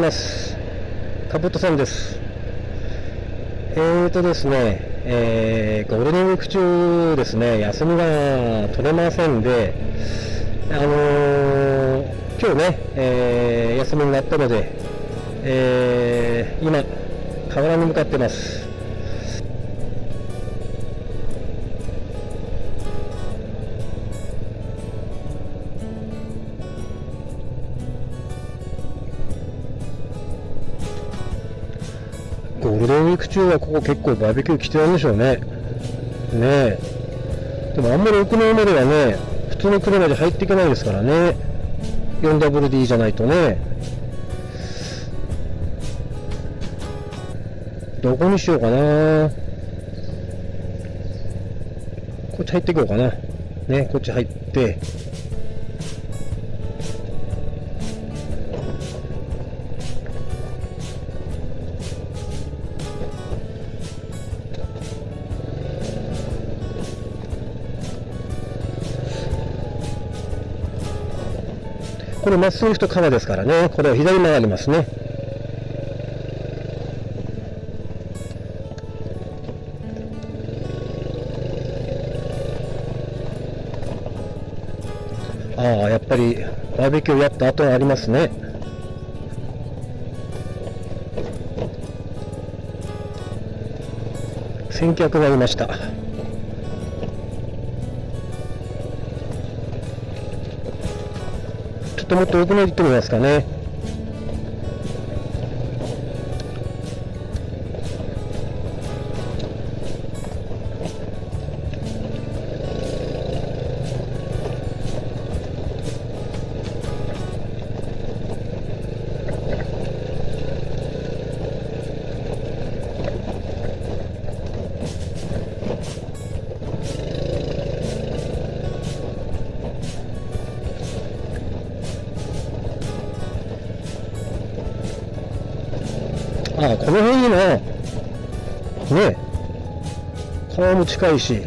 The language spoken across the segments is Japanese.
います。カブトさんです。えーとですね、えー、ゴールデンウィーク中ですね、休みが取れませんで、あのー、今日ね、えー、休みになったので、えー、今、河原に向かってます。ゴールデンウィーク中はここ結構バーベキュー来てるんでしょうね。ねえ。でもあんまり奥の山ではね、普通の車で入っていけないですからね。4WD じゃないとね。どこにしようかなこっち入っていこうかな。ね、こっち入って。これまっすぐ行くと川ですからね。これを左に曲がりますね。ああ、やっぱりバーベキューやった後ありますね。先客がいました。ともっと多くないと思いますかね。近いし。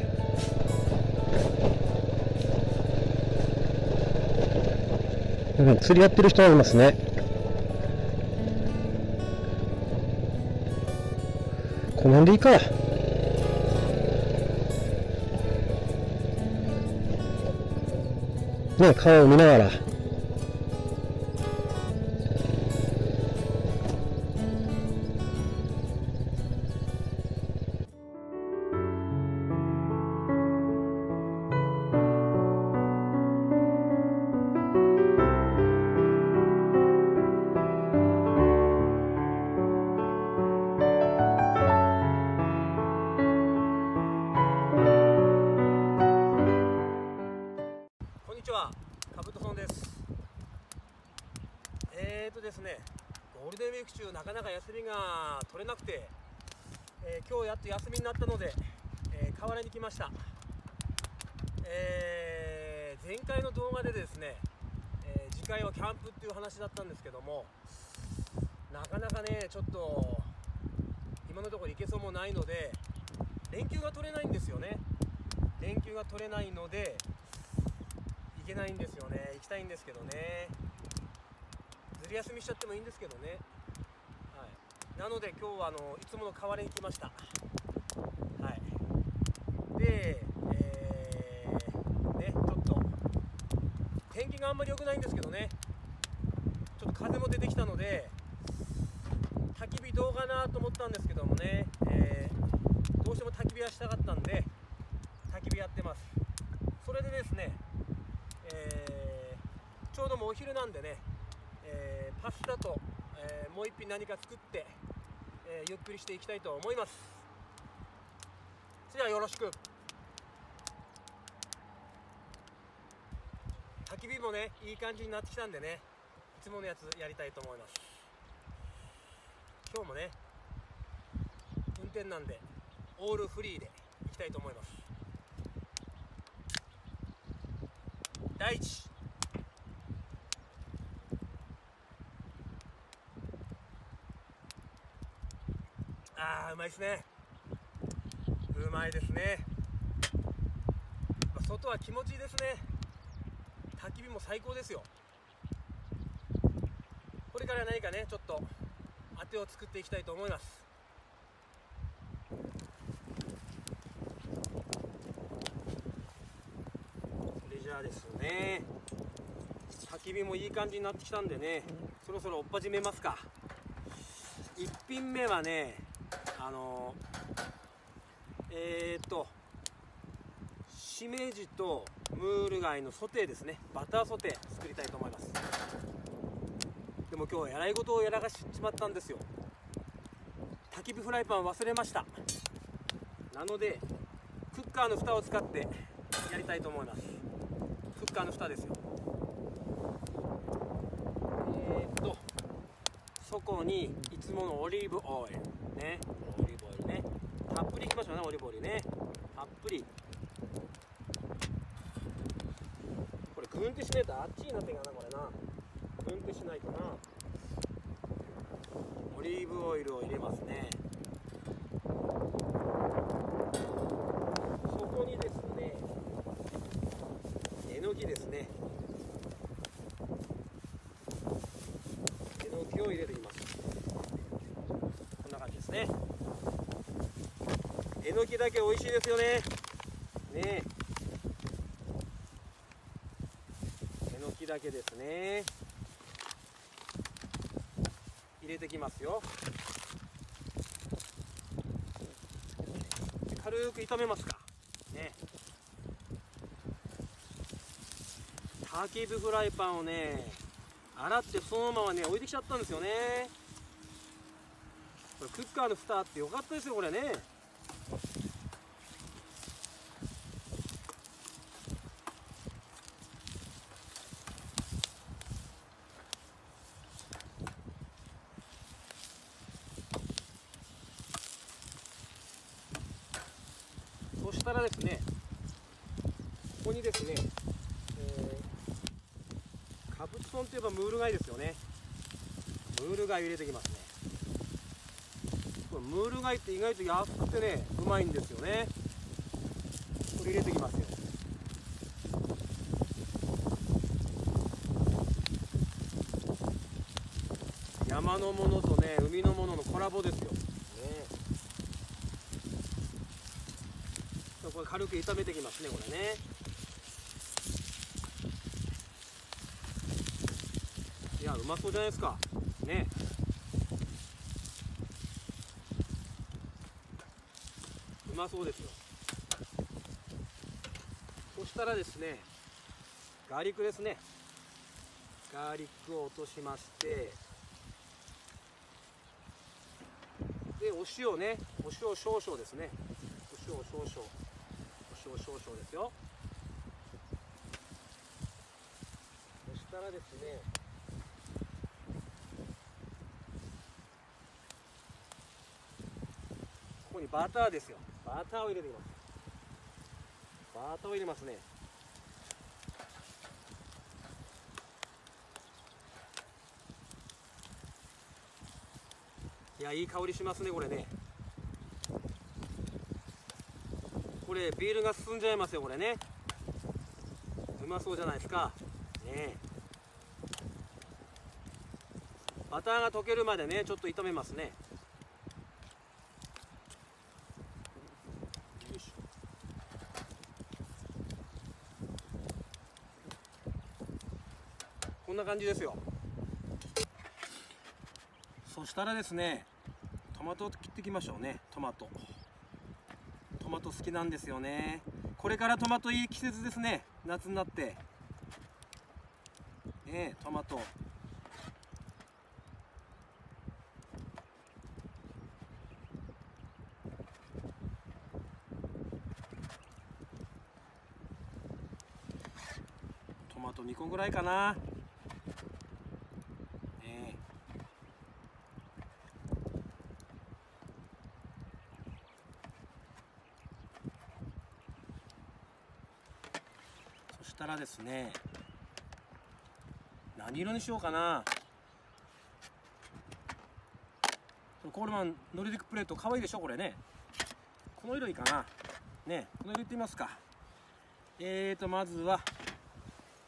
うん、釣りやってる人がいますね。この辺でいいか。ね川を見ながら。キャンプっていう話だったんですけども、なかなかね、ちょっと今のところ行けそうもないので、連休が取れないんですよね。連休が取れないので、行けないんですよね。行きたいんですけどね。ずり休みしちゃってもいいんですけどね。はい。なので今日はあのいつもの代わりに来ました。はい。でえー、ねちょっと天気があんまり良くないんですけどね。風も出てきたので焚き火どうかなと思ったんですけどもね、えーどうしても焚き火はしたかったんで焚き火やってます。それでですねえーちょうどもうお昼なんでね、えーパスタと、えーもう一品何か作って、えーゆっくりしていきたいと思います。それではよろしく。焚き火もねいい感じになってきたんでねつものやつやりたいと思います。今日もね運転なんでオールフリーでいきたいと思います。第一。あーうまいですね。うまいですね、外は気持ちいいですね。焚き火も最高ですよ。から何かねちょっと当てを作っていきたいと思います。それじゃあですね焚き火もいい感じになってきたんでねそろそろ追っ始めますか。1品目はねあのえー、っとしめじとムール貝のソテーですね。バターソテー作りたいと思います。でも今日やらい事をやらかしちまったんですよ。焚き火フライパン忘れました。なのでクッカーの蓋を使ってやりたいと思います。クッカーの蓋ですよ。えー、っとそこにいつものオリーブオイルね。オリーブオイルね。たっぷりいきましょうねオリーブオイルね。たっぷり。これグンってしないとあっちになってんかなこれな。グンってしないとな。リーブオイルを入れますね。そこにですねえのきですね。えのきを入れていきます。こんな感じですね。えのきだけ美味しいですよねねえのきだけですね入れてきますよ。軽く炒めますか。ね。焚き火フライパンをね洗ってそのままね置いてきちゃったんですよね。これクッカーの蓋あってよかったですよこれねそしたらですねここにですね、えー、カブツソンといえばムール貝ですよね入れてきますね。これムール貝って意外と安くてねうまいんですよね。これ入れてきますよ。山のものとね海のもののコラボですよ。ね。これ軽く炒めてきますねこれね。いやうまそうじゃないですか。ね。うまそうですよ。そしたらですねガーリックですね。ガーリックを落としましてでお塩ねお塩少々ですね。お塩少々。お塩少々ですよ。そしたらですねここにバターですよ。バターを入れていきます。バターを入れますね。いやいい香りしますねこれね。これビールが進んじゃいますよこれね。うまそうじゃないですか。ね。バターが溶けるまでねちょっと炒めますねよいしょこんな感じですよ。そしたらですねトマトを切っていきましょうね。トマト。トマト好きなんですよね。これからトマトいい季節ですね。夏になって。ねトマト。トマト2個ぐらいかなねそしたらですね何色にしようかな。コールマンノルディックプレート可愛いでしょこれね。この色いいかな。ねこの色いってみますか。えーとまずはキ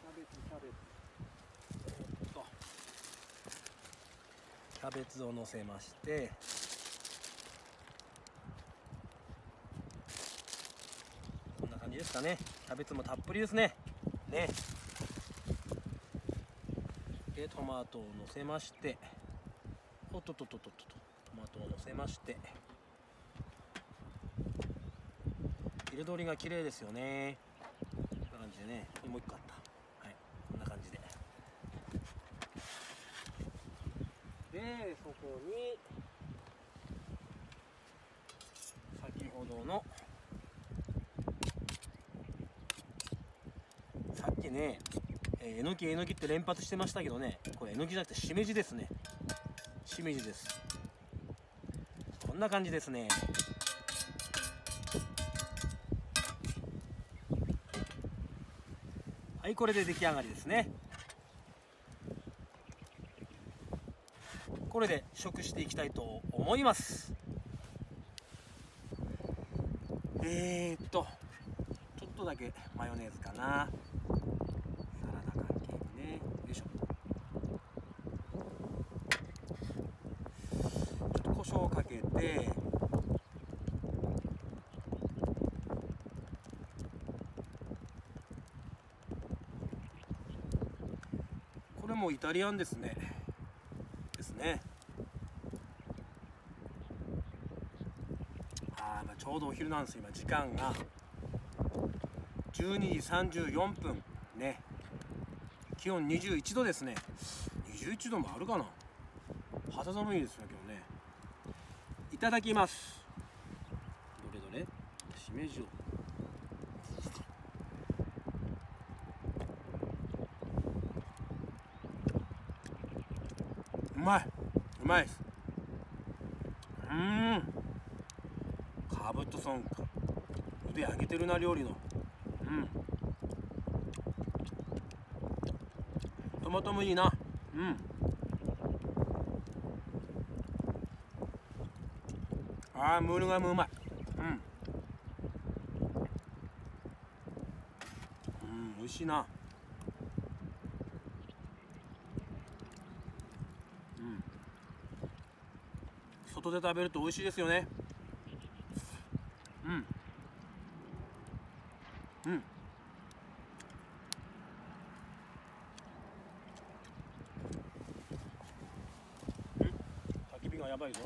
ャベツキャベツ。とキャベツをのせましてこんな感じですかね。キャベツもたっぷりですね。ね。でトマトをのせましておっとっとっとっとトマトをのせまして彩りが綺麗ですよね。こんな感じでねもう一個あった。はいこんな感じで。でそこに先ほどのさっきねえーえのきえのきって連発してましたけどねこれえのきじゃなくてしめじですね。しめじです。こんな感じですね。はいこれで出来上がりですね。これで食していきたいと思います。えー、っとちょっとだけマヨネーズかなサラダ関係にねよいしょちょっと胡椒をかけてこれもイタリアンですね。ですね。あまあちょうどお昼なんです今時間が。12時34分ね。気温21度ですね。21度もあるかな。肌寒いですね今日ね。いただきます。どれどれ？しめじをうまいうまいですうーん。カブトソンか腕上げてるな料理の。うん。トマトもいいな。うん。あームールガムうまいうん。うん美味しいなうん外で食べると美味しいですよね。うん。うん。焚き火がやばいぞ。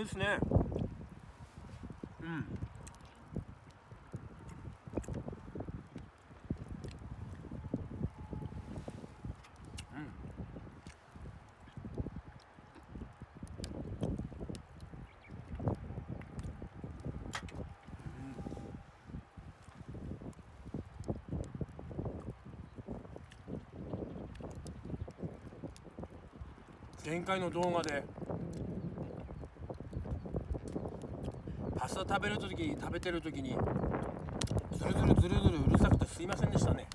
いですね。うん。うん。前回の動画でパスタ食べる時食べてる時にズルズルズルズルうるさくてすいませんでしたね。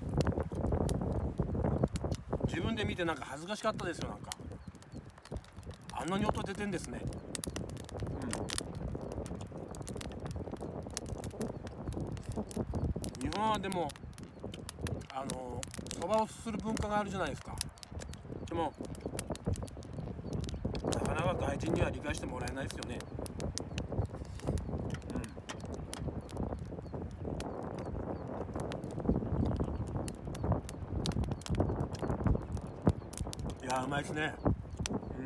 自分で見てなんか恥ずかしかったですよなんか。あんなに音出てんですね。うん。日本はでもあのそばをする文化があるじゃないですか。でもなかなか外人には理解してもらえないですよねいやーうまいですね。うん。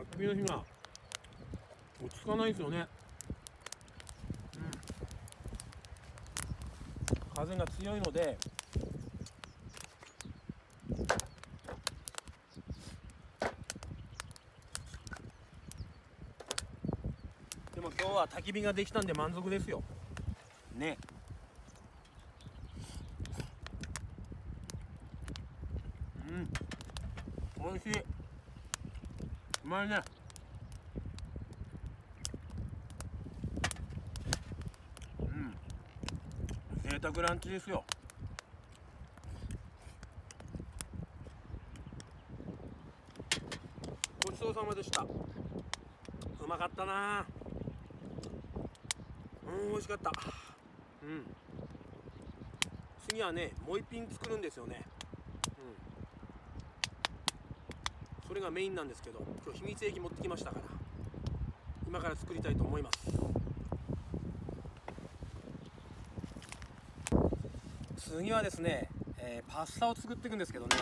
焚き火の火が落ち着かないですよね。うん。風が強いので。焚き火ができたんで満足ですよ。ね。うん。美味しい。うまいね。うん。贅沢ランチですよ。ごちそうさまでした。うまかったな。味しかった。うん。次はねもう一品作るんですよね。うん。それがメインなんですけど今日秘密兵器持ってきましたから今から作りたいと思います。次はですね、えーパスタを作っていくんですけどね。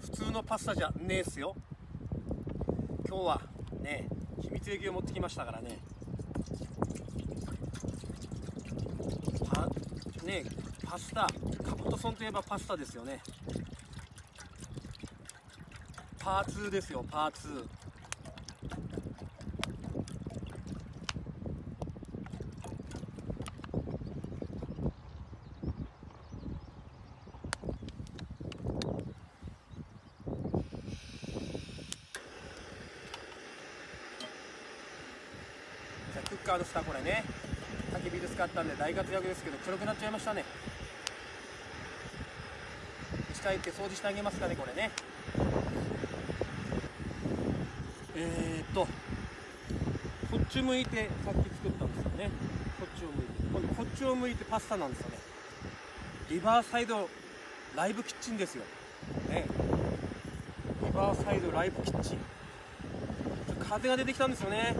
普通のパスタじゃねえっすよ。今日はね秘密兵器を持ってきましたからねパねパスタカブトソンといえばパスタですよね。パー2ですよパー2じゃあクッカーですかこれね焚き火で使ったんで大活躍ですけど黒くなっちゃいましたね。下行って掃除してあげますかねこれね。えー、っとこっち向いてさっき作ったんですよね。こっちを向いて。今度こっちを向いてパスタなんですよね。リバーサイドライブキッチンですよ。ね。リバーサイドライブキッチン。ちょっと風が出てきたんですよね。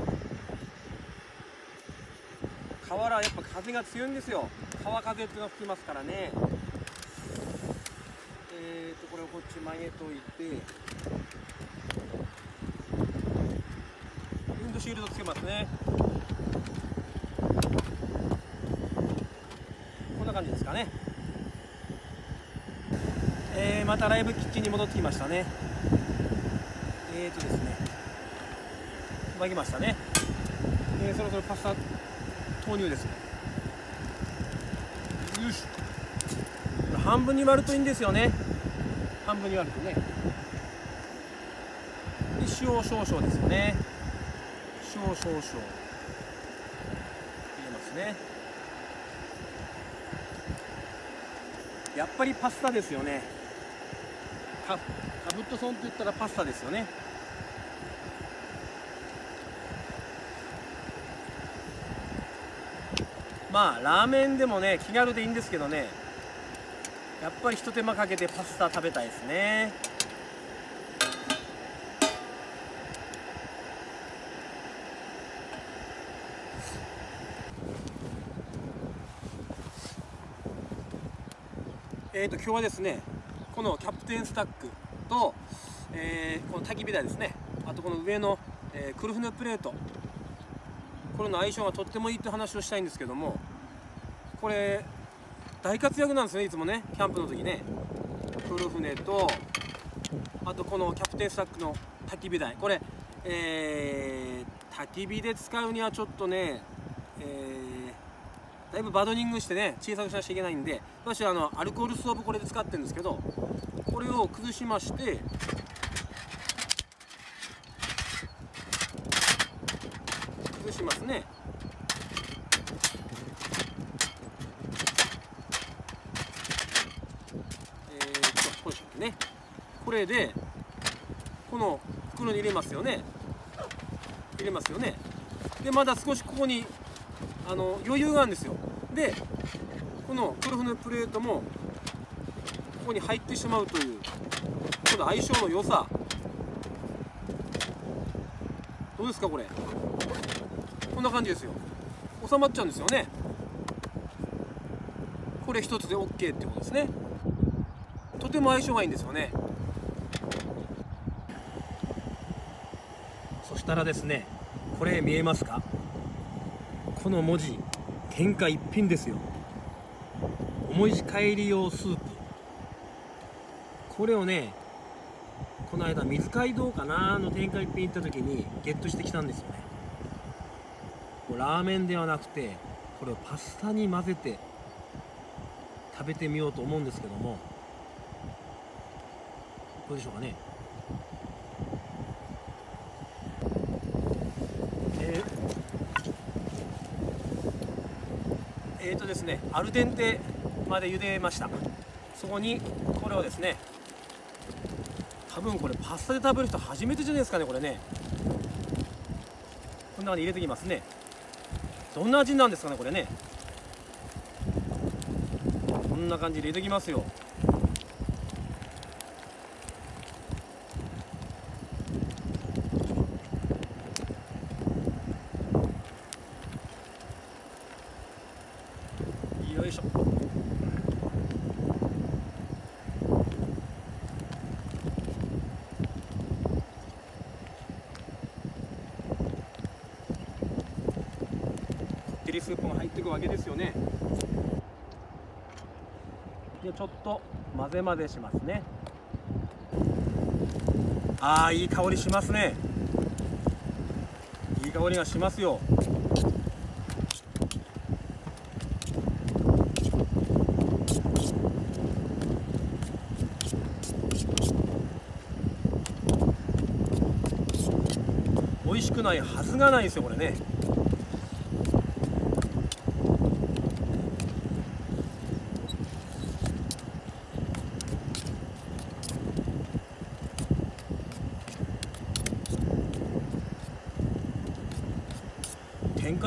河原はやっぱ風が強いんですよ。川風っていうのが吹きますからね。えーとこれをこっち曲げといて。ウィンドシールドつけますね。こんな感じですかね。えー、またライブキッチンに戻ってきましたね。えーとですね。巻きましたね、えーそろそろパスタ投入です。よし。半分に割るといいんですよね。半分に割るとね。で塩少々ですよね。塩少々。入れますね。やっぱりパスタですよね。カブットソンと言ったらパスタですよね。まあラーメンでもね気軽でいいんですけどね。やっぱりひと手間かけてパスタ食べたいですね。えーと今日はですねこのキャプテンスタックと、えーこの焚き火台ですね。あとこの上の、えークルフネプレート。これの相性がとってもいいって話をしたいんですけどもこれ大活躍なんですねいつもねキャンプの時ね。黒船とあとこのキャプテンスタックの焚き火台。これえー、焚き火で使うにはちょっとねえーだいぶバドニングしてね小さくしなきゃいけないんで私はあのアルコールストーブこれで使ってるんですけどこれを崩しまして崩しますねえー、っとこうでしたっけねこれでこの袋に入れますよね。入れますよね。でまだ少しここにあの余裕があるんですよ。でこの黒船プレートもここに入ってしまうというこの相性の良さ。どうですかこれ。こんな感じですよ。収まっちゃうんですよね。これ一つで OK ってことですね。とても相性がいいんですよね。そしたらですねこれ見えますか？この文字天下一品ですよ。お持ち帰り用スープ。これをねこの間水街道かなの天下一品行った時にゲットしてきたんですよね。ラーメンではなくてこれをパスタに混ぜて食べてみようと思うんですけどもどうでしょうかねえー、えーとですねアルデンテまで茹でました。そこにこれをですね多分これパスタで食べる人初めてじゃないですかねこれね。こんな感じ入れてきますね。どんな味なんですかねこれね。こんな感じで入れてきますよよいしょこってりスープが入っていくわけですよねでちょっと混ぜ混ぜしますね。ああいい香りしますね。いい香りがしますよ。美味しくないはずがないですよこれね。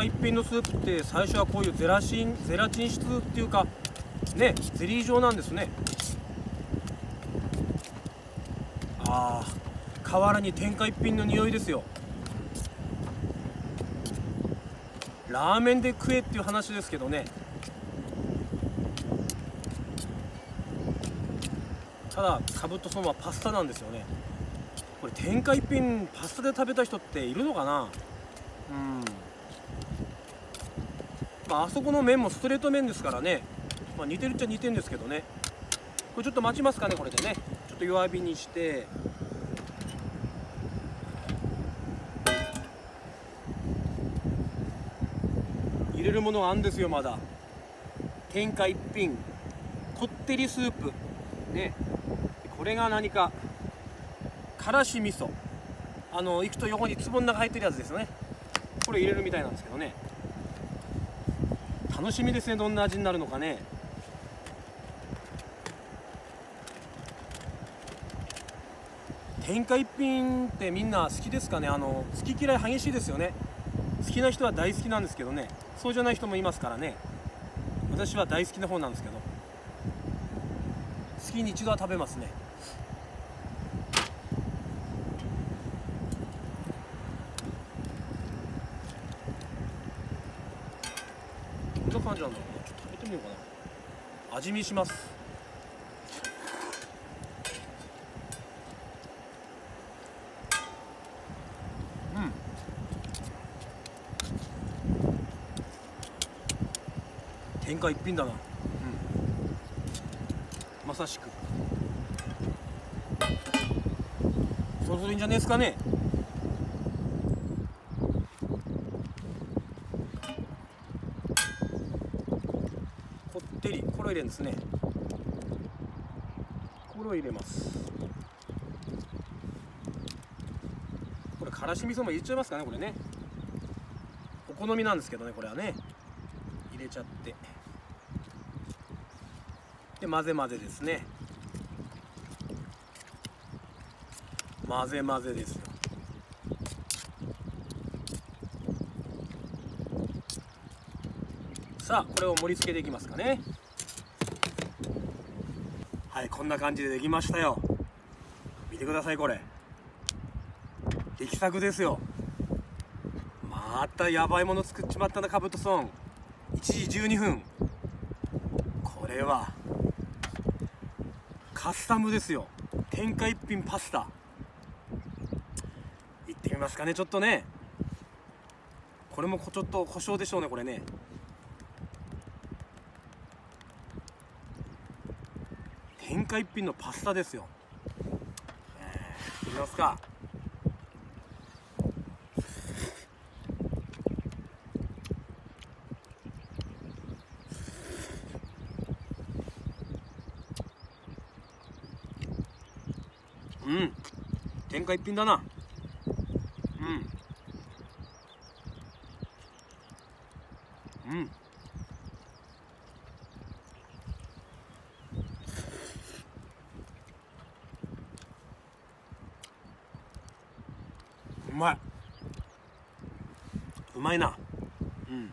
一品のスープって最初はこういうゼラチンゼラチン質っていうかねゼリー状なんですね。ああ河原に天下一品の匂いですよ。ラーメンで食えっていう話ですけどね。ただかぶとそばはパスタなんですよね。これ天下一品パスタで食べた人っているのかな？うん。まああそこの麺もストレート麺ですからね、まあ、似てるっちゃ似てるんですけどね。これちょっと待ちますかねこれでね。ちょっと弱火にして。入れるものがあるんですよまだ。天下一品。こってりスープ。ね。これが何か。からし味噌。あの行くと横に壺の中入ってるやつですよね。これ入れるみたいなんですけどね。楽しみですね。どんな味になるのかね。天下一品ってみんな好きですかね。あの好き嫌い激しいですよね。好きな人は大好きなんですけどね。そうじゃない人もいますからね。私は大好きな方なんですけど。月に一度は食べますねどんな感じなんだろうなちょっと食べてみようかな味見します。うん。天下一品だな、うん、まさしく。そろそろいいんじゃねえですかねこってりこれを入れるんですね。これを入れます。これからし味噌も入れちゃいますかねこれね。お好みなんですけどねこれはね。入れちゃって。で混ぜ混ぜですね。混ぜ混ぜですよ。さあこれを盛り付けていきますかね。こんな感じでできましたよ。見てくださいこれ。出来作ですよ。またやばいもの作っちまったなカブトソン。1時12分。これはカスタムですよ。天下一品パスタ。いってみますかねちょっとね。これもちょっと故障でしょうねこれね天下一品のパスタですよ、えー、いきますか。うん。天下一品だなうんうんうまいうまいなうんうん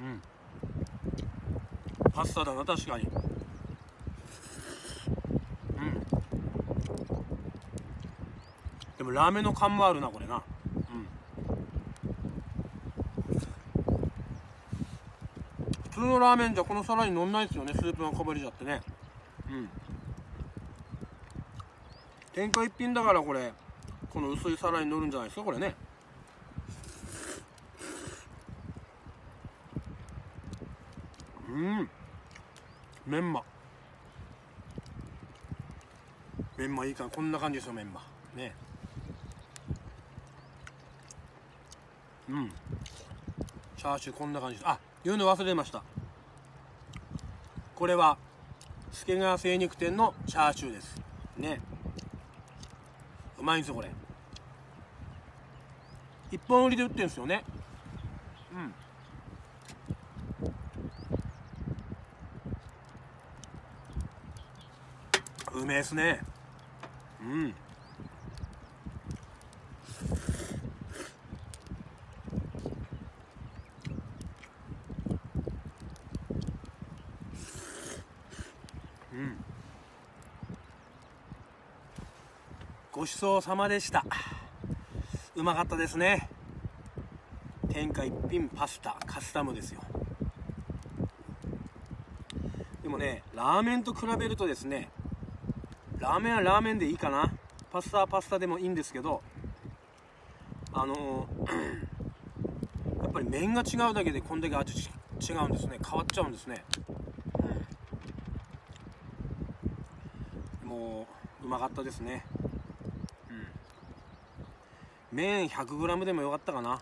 うんパスタだな確かに。うん。でもラーメンの感もあるなこれな。うん。普通のラーメンじゃこの皿に乗んないですよねスープがこぼれちゃってね。うん。天下一品だからこれ。この薄い皿に乗るんじゃないですかこれねうんメンマ。メンマいいかこんな感じですよメンマ。ね。うん。チャーシューこんな感じです。あ言うの忘れました。これは助川精肉店のチャーシューです。ね。うまいんですよこれ。一本売りで売ってるんですよね。うん。うめえっすね。うん。うん。ごちそうさまでした。うまかったですね。天下一品パスタカスタムですよ。でもねラーメンと比べるとですねラーメンはラーメンでいいかな。パスタはパスタでもいいんですけどあの やっぱり麺が違うだけでこんだけ味違うんですね。変わっちゃうんですね、もううまかったですね。うん。麺 100g でもよかったかな。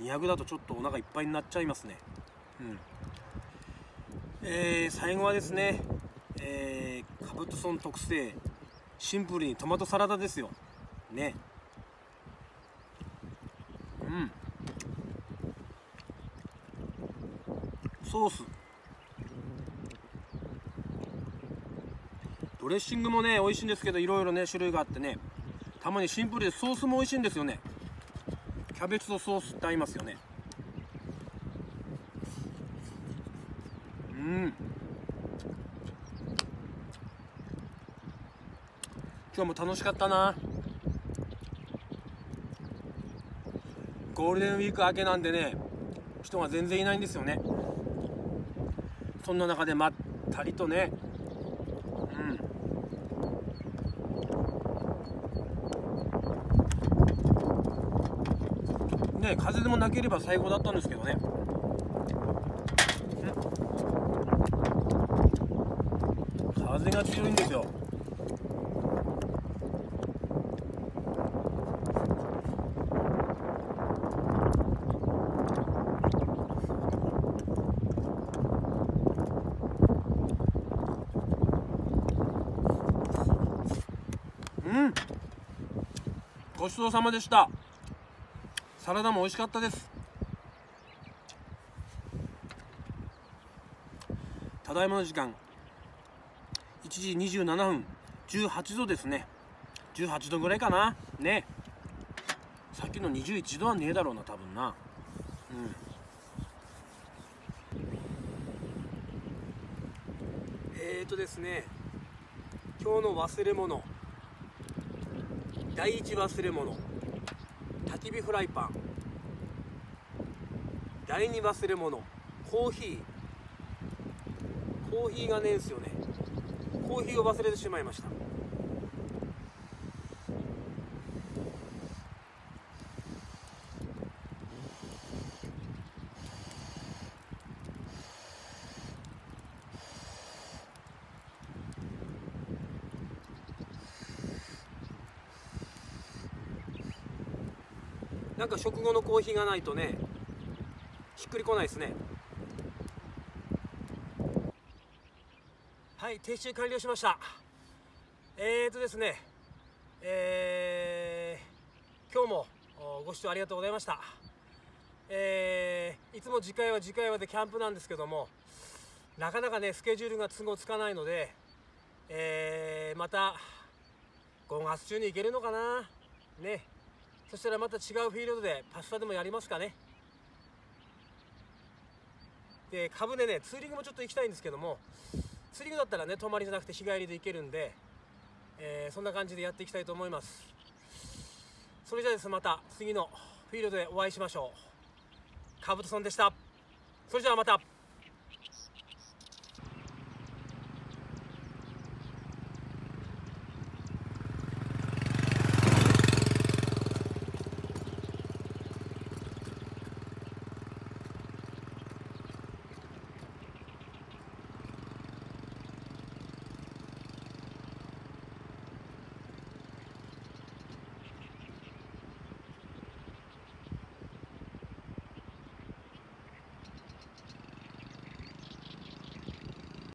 うん。200だとちょっとお腹いっぱいになっちゃいますね。うん。えー、最後はですねえー、カブトソン特製シンプルにトマトサラダですよ。ね。うん。ソース。ドレッシングもね美味しいんですけどいろいろね種類があってね。たまにシンプルでソースも美味しいんですよね。キャベツとソースって合いますよねうん今日も楽しかったな。ゴールデンウィーク明けなんでね人が全然いないんですよね。そんな中でまったりとね。うん。ね風でもなければ最高だったんですけどね。風が強いんですようんごちそうさまでした。サラダも美味しかったです。ただいまの時間。1時27分。18度ですね。18度ぐらいかな。ね。さっきの21度はねえだろうな多分な。うん。えーとですね。今日の忘れ物。第一忘れ物。焚き火フライパン。第二忘れ物。コーヒー。コーヒーがねえんすよね。コーヒーを忘れてしまいました。食後のコーヒーがないとねしっくりこないですね。はい停止完了しました。えーとですねえー、今日もご視聴ありがとうございました。えー、いつも次回は次回はでキャンプなんですけどもなかなかねスケジュールが都合つかないので、えー、また5月中に行けるのかな？ね。そしたらまた違うフィールドでパスタでもやりますかね。で株でねツーリングもちょっと行きたいんですけどもツーリングだったらね泊まりじゃなくて日帰りで行けるんで、えー、そんな感じでやっていきたいと思います。それじゃあですまた次のフィールドでお会いしましょう。カブトソンでした。それじゃあまた。